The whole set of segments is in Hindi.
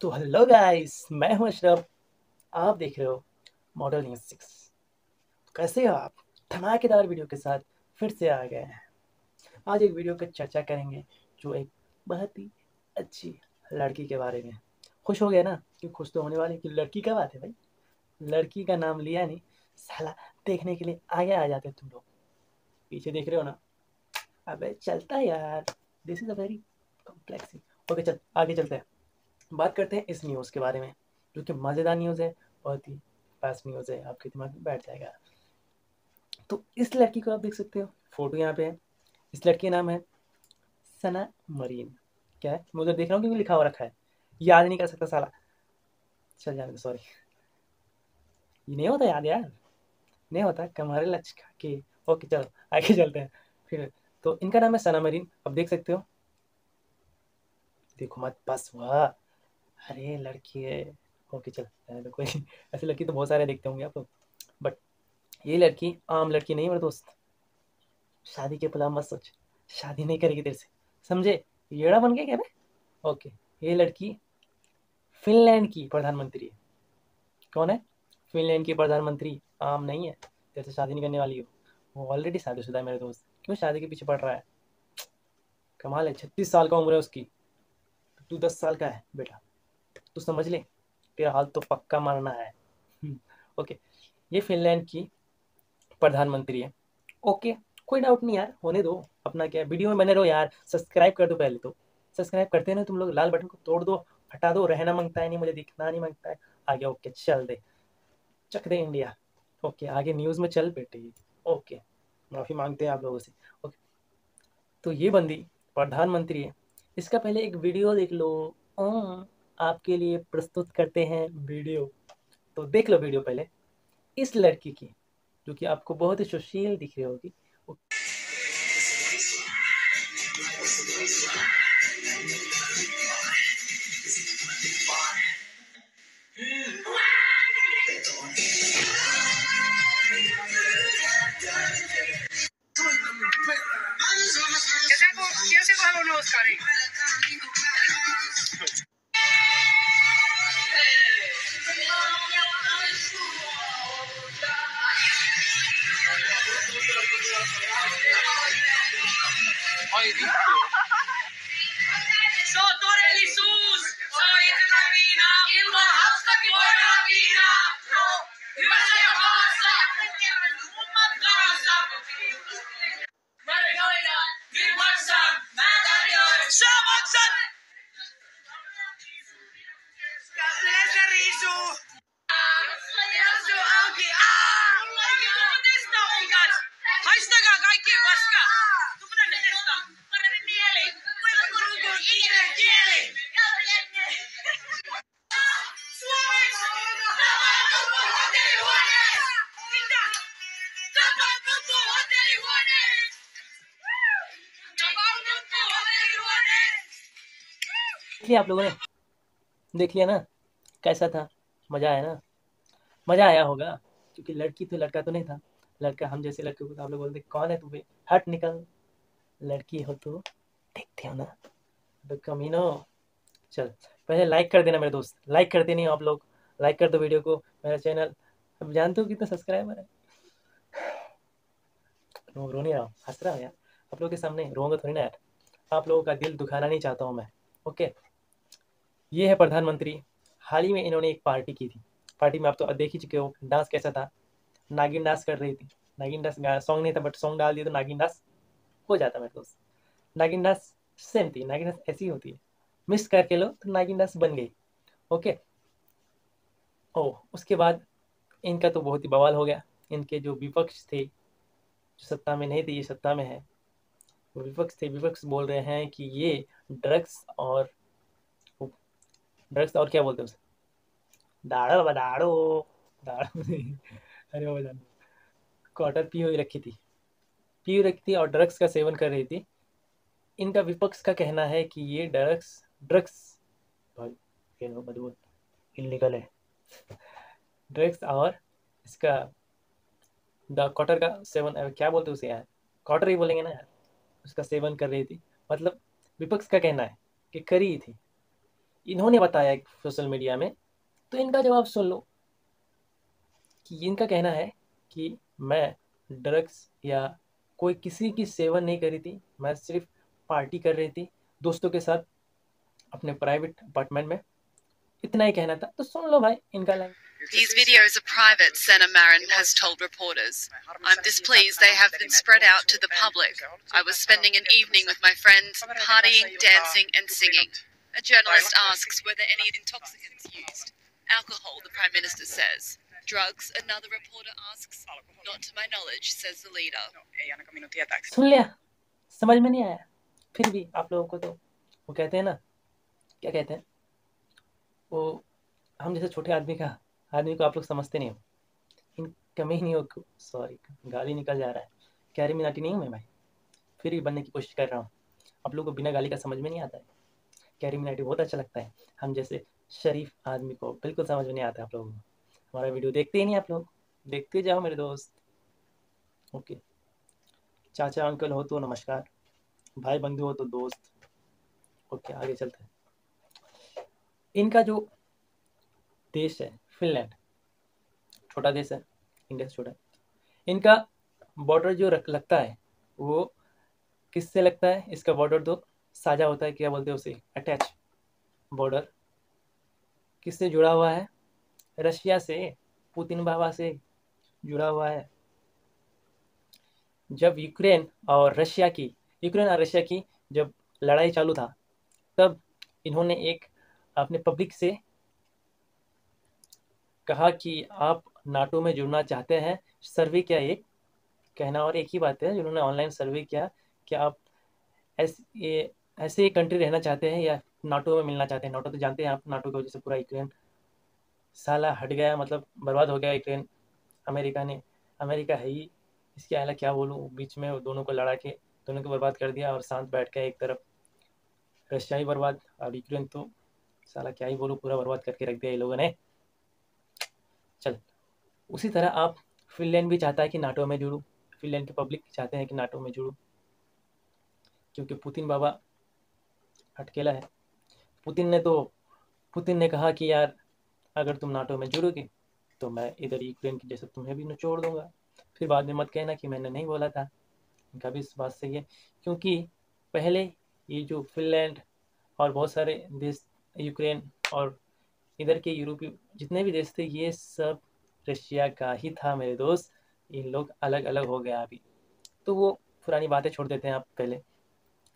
तो हेलो गाइस मैं हूँ अशरफ। आप देख रहे हो मॉडल न्यूज़ सिक्स कैसे हो आप? धमाकेदार वीडियो के साथ फिर से आ गए हैं। आज एक वीडियो पर चर्चा करेंगे जो एक बहुत ही अच्छी लड़की के बारे में। खुश हो गया ना? कि खुश तो होने वाली कि लड़की का बात है भाई। लड़की का नाम लिया नहीं, साला देखने के लिए आगे आ जाते तुम लोग। पीछे देख रहे हो ना? अबे चलता यार। This is a very complex okay चल, आगे चलते हैं। बात करते हैं इस न्यूज़ के बारे में, जो कि मज़ेदार न्यूज़ है, बहुत ही फास्ट न्यूज़ है, आपके दिमाग में बैठ जाएगा। तो इस लड़की को आप देख सकते हो फ़ोटो यहाँ पे है। इस लड़की का नाम है सना मरीन। क्या है? मैं उधर देख रहा हूँ क्योंकि लिखा हुआ रखा है। याद नहीं कर सकता साला। चल जाने सॉरी ये नहीं होता याद यार। नहीं होता कमारे लच के। ओके, चलो, आगे चलते हैं। फिर तो इनका नाम है सना मरीन। अब देख सकते हो। देखो मत, बस वाह अरे लड़की है ओके चल तो कोई ऐसी लड़की तो बहुत सारे देखते होंगे आप बट ये लड़की आम लड़की नहीं, मेरे दोस्त। शादी के पुलाव मत सोच। शादी नहीं करेगी तेरे से। समझे? येड़ा बन गया क्या भाई ओके ये लड़की फिनलैंड की प्रधानमंत्री है। कौन है? फिनलैंड की प्रधानमंत्री आम नहीं है। तेरे से शादी नहीं करने वाली हो। वो ऑलरेडी शादीशुदा है मेरे दोस्त। क्यों शादी के पीछे पड़ रहा है? कमाल है, छत्तीस साल का उम्र है उसकी। तू दस साल का है, बेटा। तो समझ ले तेरा हाल तो पक्का मारना है। हम्म, ओके ये फिनलैंड की प्रधानमंत्री है। ओके कोई डाउट नहीं यार होने दो अपना क्या वीडियो में बने रहो यार सब्सक्राइब कर दो पहले तो। सब्सक्राइब करते ना तुम लोग लाल बटन को तोड़ दो हटा दो रहना माँगता है नहीं मुझे दिखना नहीं माँगता है। आगे ओके चल दे। चक दे इंडिया ओके आगे न्यूज़ में चल बेटे। ओके माफ़ी मांगते हैं आप लोगों से। ओके तो ये बंदी प्रधानमंत्री है। इसका पहले एक वीडियो देख लो। आपके लिए प्रस्तुत करते हैं वीडियो। तो देख लो वीडियो पहले। इस लड़की की, जो कि आपको बहुत ही सुशील दिख रही होगी लिया आप लोगों ने, देख लिया ना, कैसा था, मज़ा आया ना? मज़ा आया होगा, क्योंकि लड़की तो लड़का तो नहीं था। लड़का, हम जैसे लड़के को तो आप लोग बोलते, कौन है तू बे? हट निकल। लड़की हो तो देखते हो ना। तो कमीनो चल, पहले लाइक कर देना मेरे दोस्त। लाइक करते नहीं आप लोग। लाइक कर दो वीडियो को, मेरा चैनल अब जानते हो कितना सब्सक्राइबर है? रो रो नहीं रहा हूँ। हंस रहा हूँ यार। आप लोगों के सामने रोऊँगा थोड़ी ना यार। आप लोगों का दिल दुखाना नहीं चाहता हूँ मैं। ओके ये है प्रधानमंत्री। हाल ही में इन्होंने एक पार्टी की थी। पार्टी में आप तो देख ही चुके हो, डांस कैसा था? नागिन डांस कर रही थी। नागिन डांस सॉन्ग नहीं था बट सॉन्ग डाल दिया तो नागिन डांस हो जाता मेरे दोस्त। नागिन डांस सेम थी, नागिन डांस ऐसी होती है। मिस करके लो तो नागिन डांस बन गई। ओके ओ उसके बाद इनका तो बहुत ही बवाल हो गया। इनके जो विपक्ष थे, जो सत्ता में नहीं थे, ये सत्ता में है। विपक्ष थे, विपक्ष बोल रहे हैं कि ये ड्रग्स और ड्रग्स और क्या बोलते हैं उसे? दाड़ो बदाड़ो दाड़ो नहीं। अरे वो जान। क्वार्टर पी हुई रखी थी। पी हुई रखी थी और ड्रग्स का सेवन कर रही थी। इनका विपक्ष का कहना है कि ये ड्रग्स ड्रग्स भाई इलीगल है। ड्रग्स और इसका क्वार्टर का सेवन क्या बोलते उसे यार? क्वार्टर ही बोलेंगे ना यार। उसका सेवन कर रही थी। मतलब विपक्ष का कहना है कि करी थी। इन्होंने बताया सोशल मीडिया में तो इनका जवाब सुन लो कि इनका कहना है कि मैं ड्रग्स या कोई किसी की सेवन नहीं करी थी मैं सिर्फ़ पार्टी कर रही थी दोस्तों के साथ अपने प्राइवेट अपार्टमेंट में इतना ही कहना था तो सुन लो भाई इनका line These videos are private, Senna Marin has told reporters. I'm displeased they have been spread out to the public. I was spending an evening with my friends, partying, dancing, and singing. A journalist asks were there any intoxicants used. Alcohol, the Prime Minister says. Drugs, another reporter asks. Not to my knowledge, says the leader. सुन लिया समझ में नहीं आया फिर भी आप लोगों को तो वो कहते हैं ना क्या कहते हैं वो हम जैसे छोटे आदमी का आदमी को आप लोग समझते नहीं हो इन कमी नहीं हो सॉरी गाली निकल जा रहा है कैरी मिनाटी नहीं हूँ मैं भाई फिर भी बनने की कोशिश कर रहा हूँ आप लोगों को बिना गाली का समझ में नहीं आता है कैरी मिनाटी बहुत अच्छा लगता है। हम जैसे शरीफ आदमी को बिल्कुल समझ में नहीं आता आप लोगों को। हमारा वीडियो देखते ही नहीं आप लोग। देखते जाओ मेरे दोस्त। ओके चाचा अंकल हो तो नमस्कार। भाई बंधु हो तो दोस्त। ओके आगे चलते हैं। इनका जो देश है, फिनलैंड। छोटा देश है, इंडिया से छोटा। इनका बॉर्डर जो रख, लगता है, वो किससे लगता है? इसका बॉर्डर तो साझा होता है, क्या बोलते हैं उसे? अटैच बॉर्डर किससे जुड़ा हुआ है? रशिया से, पुतिन बाबा से जुड़ा हुआ है। जब यूक्रेन और रशिया की, यूक्रेन और रशिया की जब लड़ाई चालू था, तब इन्होंने एक अपने पब्लिक से कहा कि आप नाटो में जुड़ना चाहते हैं। सर्वे किया एक कहना और एक ही बात है, जिन्होंने ऑनलाइन सर्वे किया, कि आप ऐसे ऐसे ही कंट्री रहना चाहते हैं या नाटो में मिलना चाहते हैं? नाटो तो जानते हैं आप, नाटो की वजह से पूरा यूक्रेन साला हट गया मतलब बर्बाद हो गया यूक्रेन अमेरिका ने, अमेरिका है ही। इसके अलावा क्या बोलूँ? बीच में दोनों को लड़ा के, दोनों को बर्बाद कर दिया और शांत बैठ गया एक तरफ़। रशिया ही बर्बाद और यूक्रेन तो साला क्या ही बोलूँ, पूरा बर्बाद करके रख दिया ये लोगों ने। चल, उसी तरह आप फिनलैंड भी चाहता है कि नाटो में जुड़ूँ। फिनलैंड के पब्लिक चाहते हैं कि नाटो में जुड़ूँ। क्योंकि पुतिन बाबा अटकेला है। पुतिन ने तो पुतिन ने कहा कि यार, अगर तुम नाटो में जुड़ोगे तो मैं इधर यूक्रेन की जैसे तुम्हें भी निचोड़ दूँगा। फिर बाद में मत कहना कि मैंने नहीं बोला था। उनका भी इस बात सही है। क्योंकि पहले ये जो फिनलैंड और बहुत सारे देश, यूक्रेन और इधर के यूरोपीय जितने भी देश थे, ये सब रशिया का ही था मेरे दोस्त। इन लोग अलग अलग हो गया अभी। तो वो पुरानी बातें छोड़ देते हैं आप पहले।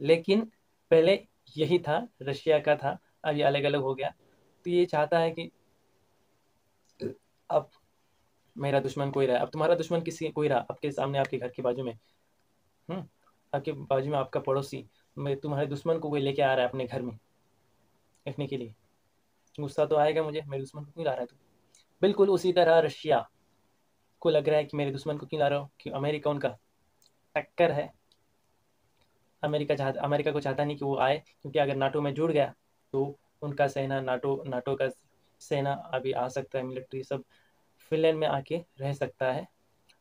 लेकिन पहले यही था, रशिया का था अभी अलग अलग हो गया। तो ये चाहता है कि अब मेरा दुश्मन कोई रहा, अब तुम्हारा दुश्मन किसी, कोई रहा, आपके सामने आपके घर के बाजू में। हम्म आपके बाजू में आपका पड़ोसी, मैं तुम्हारे दुश्मन को कोई लेके आ रहा है अपने घर में, रखने के लिए। गुस्सा तो आएगा मुझे, मेरे दुश्मन को क्यों ला रहा है तू? बिल्कुल उसी तरह रशिया को लग रहा है कि मेरे दुश्मन को क्यों ला रहा हो? कि अमेरिका उनका टक्कर है। अमेरिका चाहता अमेरिका को चाहता नहीं कि वो आए क्योंकि अगर नाटो में जुड़ गया तो उनका सेना नाटो नाटो का सेना अभी आ सकता है मिलिट्री सब फिनलैंड में आके रह सकता है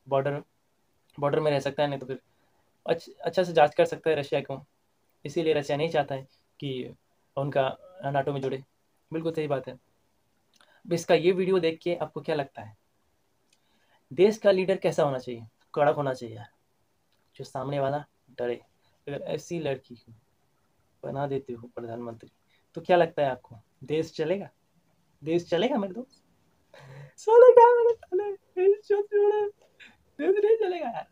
बॉर्डर बॉर्डर में रह सकता है नहीं तो फिर अच्छ, अच्छा से जाँच कर सकता है रशिया को। इसीलिए रशिया नहीं चाहता है कि उनका नाटो में जुड़े। बिल्कुल सही बात है। इसका ये वीडियो देख के आपको क्या लगता है? देश का लीडर कैसा होना चाहिए? कड़क होना चाहिए जो सामने वाला डरे। ऐसी लड़की को बना देते हो प्रधानमंत्री तो क्या लगता है आपको? देश चलेगा? देश चलेगा मेरे दोस्त? चलेगा मेरे साले देश नहीं चलेगा यार।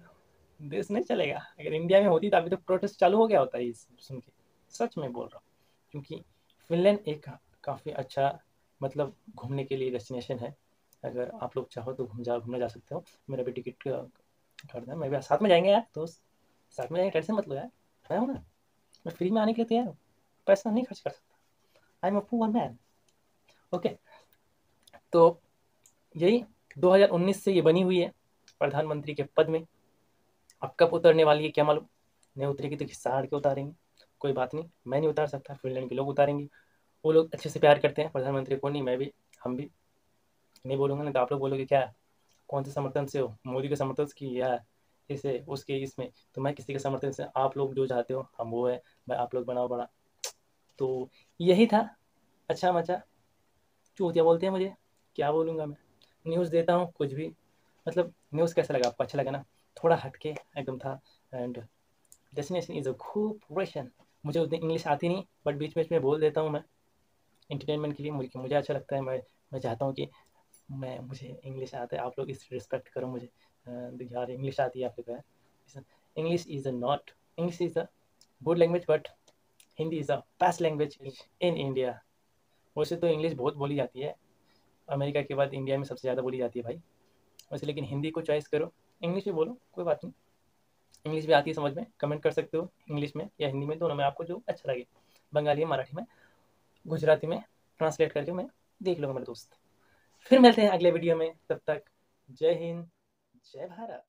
देश नहीं चलेगा। अगर इंडिया में होती तो अभी तो प्रोटेस्ट चालू हो गया होता है सुन के। सच में बोल रहा हूँ। क्योंकि फिनलैंड एक काफ़ी अच्छा मतलब घूमने के लिए डेस्टिनेशन है। अगर आप लोग चाहो तो घूम जा, घूमने जा सकते हो। मेरा भी टिकट कर दें। मैं भी साथ में जाएँगे यार दोस्त। साथ में जाएँगे कैसे मतलब यार। मैं हूँ ना मैं फ्री में आने के लिए तैयार हूँ पैसा नहीं खर्च कर सकता I am a poor man okay तो यही 2019 से ये बनी हुई है प्रधानमंत्री के पद में। अब कब उतरने वाली है, क्या मालूम? नहीं उतरेगी तो किस्सा हार के उतारेंगे। कोई बात नहीं, मैं नहीं उतार सकता, फिनलैंड के लोग उतारेंगे। वो लोग अच्छे से प्यार करते हैं, प्रधानमंत्री को नहीं, मैं भी, हम भी। नहीं बोलूँगा, नहीं तो आप लोग बोलोगे, क्या? कौन से समर्थन से हो? मोदी के समर्थन की या इसे उसके इसमें तो मैं किसी के समर्थन से, आप लोग जो चाहते हो, हम वो है, मैं आप लोग बनाओ बड़ा। तो यही था अच्छा मचा। चूतिया बोलते हैं मुझे, क्या बोलूँगा मैं? न्यूज़ देता हूँ, कुछ भी। मतलब न्यूज़ कैसा लगा आपको? अच्छा लगा ना? थोड़ा हटके, एकदम था। एंड डेस्टिनेशन इज़ अ खूब कोऑपरेशन मुझे उतनी इंग्लिश आती नहीं बट बीच बीच में बोल देता हूँ मैं। इंटरटेनमेंट के लिए मुझे मुझे अच्छा लगता है। मैं मैं चाहता हूँ कि मैं, मुझे इंग्लिश आता है आप लोग इस रिस्पेक्ट करो मुझे। यार इंग्लिश आती है आप लोग English is a not English is a good language but Hindi is a best language in India वैसे तो इंग्लिश बहुत बोली जाती है। अमेरिका के बाद इंडिया में सबसे ज़्यादा बोली जाती है भाई। वैसे लेकिन हिंदी को चॉइस करो। इंग्लिश भी बोलो, कोई बात नहीं। इंग्लिश भी आती है समझ में। कमेंट कर सकते हो इंग्लिश में या हिंदी में, दोनों में आपको जो अच्छा लगे। बंगाली में, मराठी में, गुजराती में ट्रांसलेट करके मैं देख लूँगा मेरे दोस्त। फिर मिलते हैं अगले वीडियो में। तब तक जय हिंद। जय भारत